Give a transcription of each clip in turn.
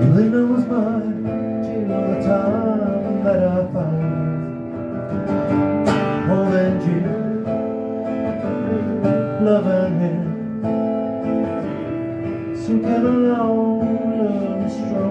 really knows much till the time that I found? Find holding you, loving him. So get along, love strong,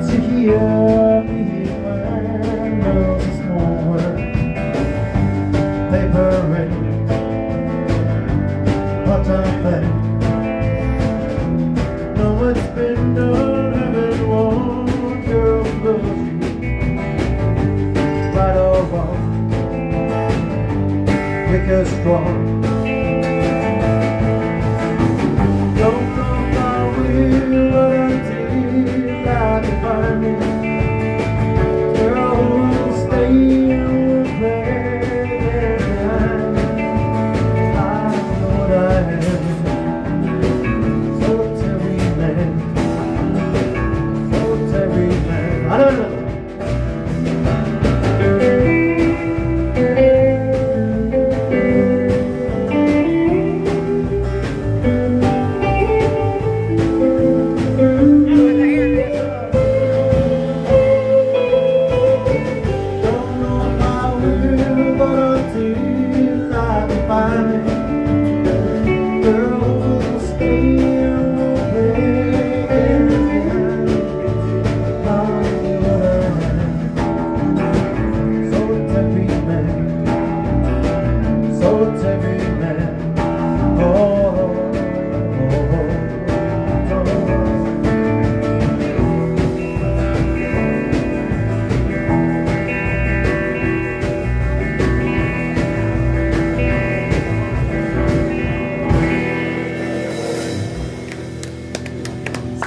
hear a small word paper ring what I think no it's been right or wrong strong. Don't know my will until I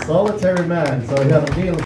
Solitary man, so he had a deal